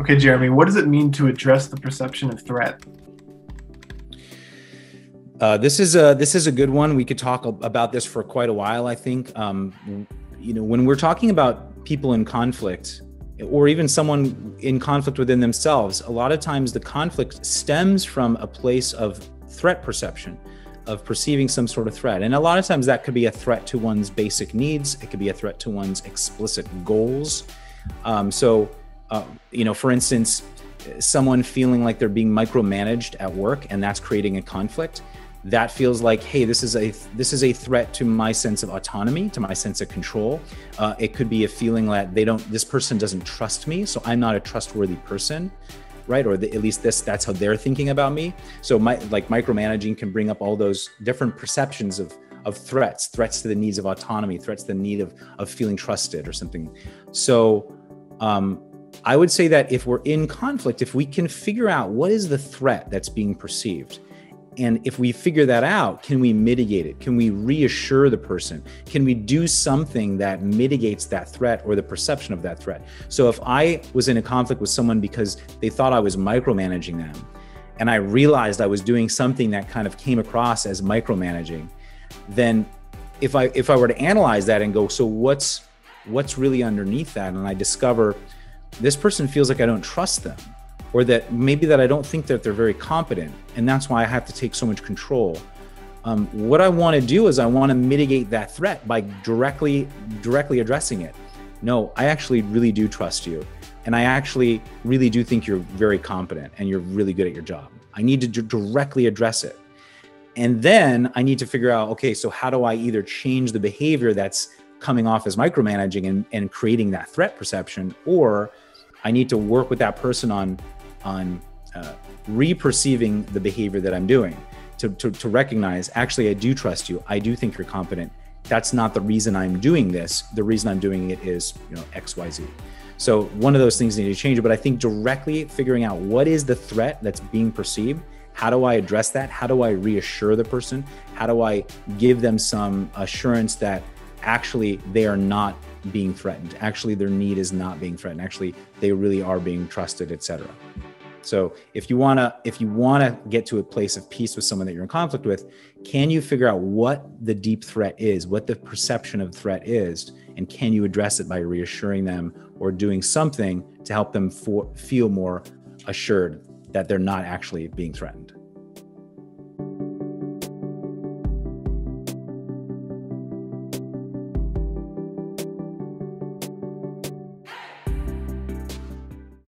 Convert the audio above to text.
Okay, Jeremy, what does it mean to address the perception of threat? Uh, this is a this is a good one. We could talk about this for quite a while. I think, um, you know, when we're talking about people in conflict, or even someone in conflict within themselves, a lot of times the conflict stems from a place of threat perception, of perceiving some sort of threat. And a lot of times that could be a threat to one's basic needs, it could be a threat to one's explicit goals. Um, so, uh, you know, for instance, someone feeling like they're being micromanaged at work and that's creating a conflict that feels like hey this is a this is a threat to my sense of autonomy to my sense of control. Uh, it could be a feeling that they don't this person doesn't trust me so i'm not a trustworthy person right? Or the, at least this that's how they're thinking about me. So my like micromanaging can bring up all those different perceptions of of threats threats to the needs of autonomy threats to the need of of feeling trusted or something. So um, i would say that if we're in conflict if we can figure out what is the threat that's being perceived and if we figure that out, can we mitigate it? Can we reassure the person? Can we do something that mitigates that threat or the perception of that threat? So if I was in a conflict with someone because they thought I was micromanaging them, and I realized I was doing something that kind of came across as micromanaging, then if I if I were to analyze that and go, so what's what's really underneath that? And I discover this person feels like I don't trust them or that maybe that I don't think that they're very competent, and that's why I have to take so much control. Um, what I want to do is I want to mitigate that threat by directly directly addressing it. No, I actually really do trust you, and I actually really do think you're very competent and you're really good at your job. I need to d- directly address it. And then I need to figure out okay, so how do I either change the behavior that's coming off as micromanaging and, and creating that threat perception, or I need to work with that person on on uh, re-perceiving the behavior that I'm doing to, to, to recognize actually I do trust you. I do think you're competent. That's not the reason I'm doing this. The reason I'm doing it is you know X Y Z. So one of those things need to change. But I think directly figuring out what is the threat that's being perceived. How do I address that? How do I reassure the person? How do I give them some assurance that actually they are not being threatened? Actually, their need is not being threatened. Actually, they really are being trusted, etc. So if you want to if you want to get to a place of peace with someone that you're in conflict with, can you figure out what the deep threat is, what the perception of threat is, and can you address it by reassuring them or doing something to help them for, feel more assured that they're not actually being threatened?